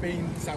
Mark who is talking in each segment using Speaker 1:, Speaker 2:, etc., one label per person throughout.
Speaker 1: 被伤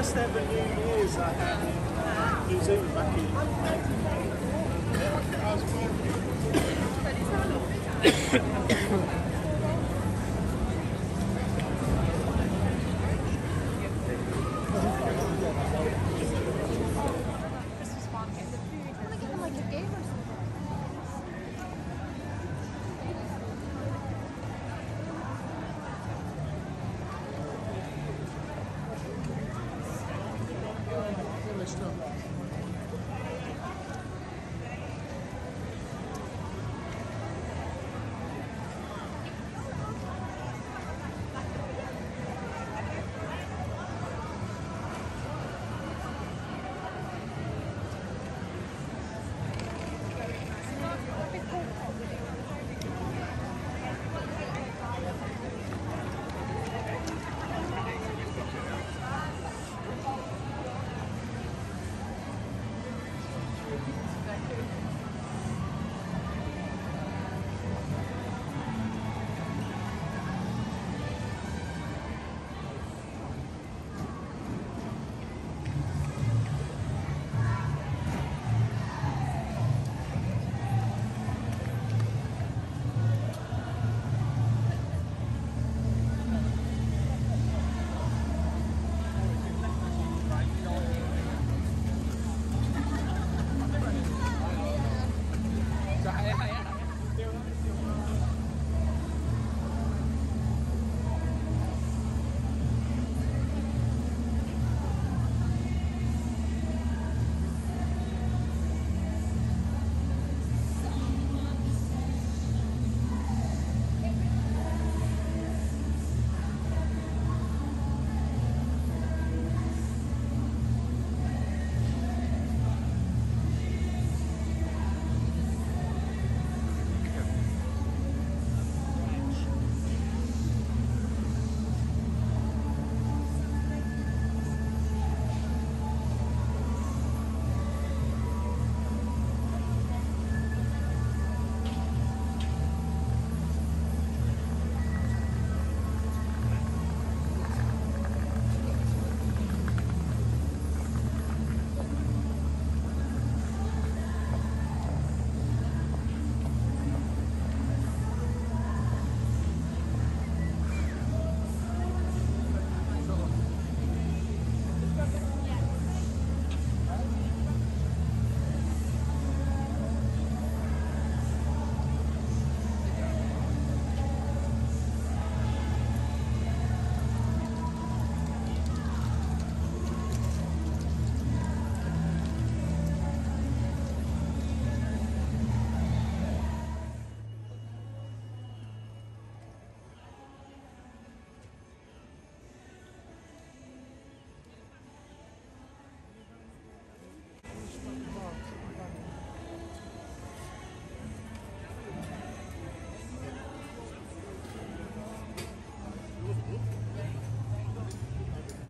Speaker 2: First ever New Year's I had in uh, New Zealand back in
Speaker 1: Let's başlıyor.